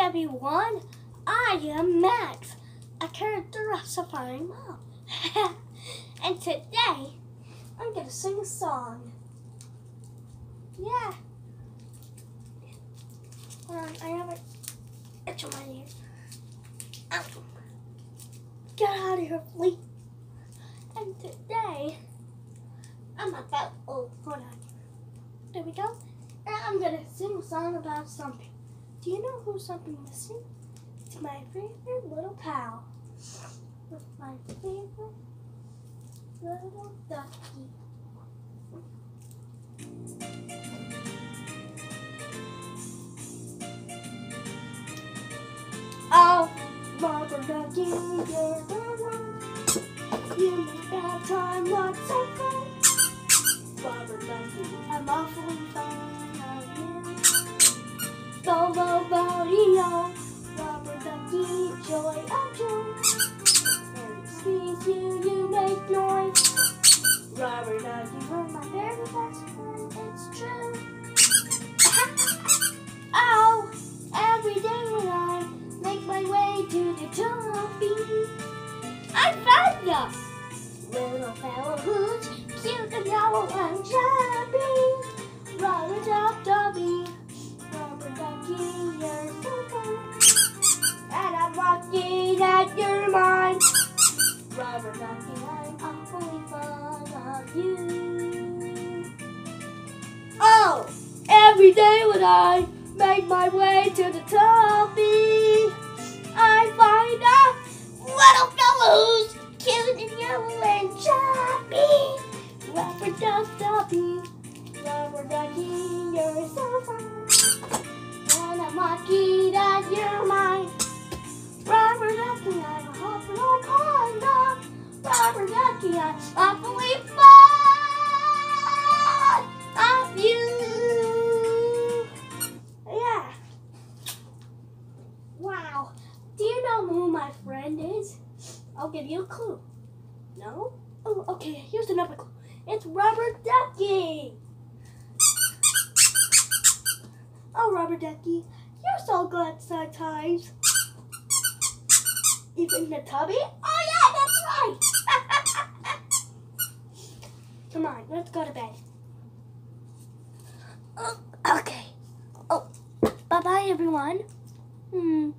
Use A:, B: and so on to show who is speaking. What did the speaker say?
A: everyone, I am Max, a character of Safari Mom. and today, I'm gonna sing a song. Yeah. Hold on, I have it itch on my ear. Ow. Get out of here, flea. And today, I'm about, oh, hold on. There we go. And I'm gonna sing a song about something. Do you know who's something missing? It's my favorite little pal. With my favorite little ducky. Oh, Rubber Duckie, you're one. You make that time look so fun. Rubber Duckie, I'm awfully fond Bodeo, Rubber Duckie, joy of joy. When you you, you make noise. Rubber Duckie, you're my very best friend, it's true. oh, every day when I make my way to the toppy, I found ya! Little fellow who's cute and yellow and chubby. Rubber Duckie, Robert Every day when I make my way to the toppy, I find a little fellow who's cute and yellow and chubby. Rubber Duckie, Rubber Duckie, you're so fun. And I'm lucky that you're mine. Rubber Duckie, I'm a awful fond of. Rubber Duckie, I'm awfully fond Wow. Do you know who my friend is? I'll give you a clue. No? Oh, okay. Here's another clue. It's Rubber Duckie. Oh, Rubber Duckie, you're so good sometimes. Even the tubby? Oh, yeah, that's right. Come on, let's go to bed. Oh, okay. Oh, bye-bye, everyone. Hmm.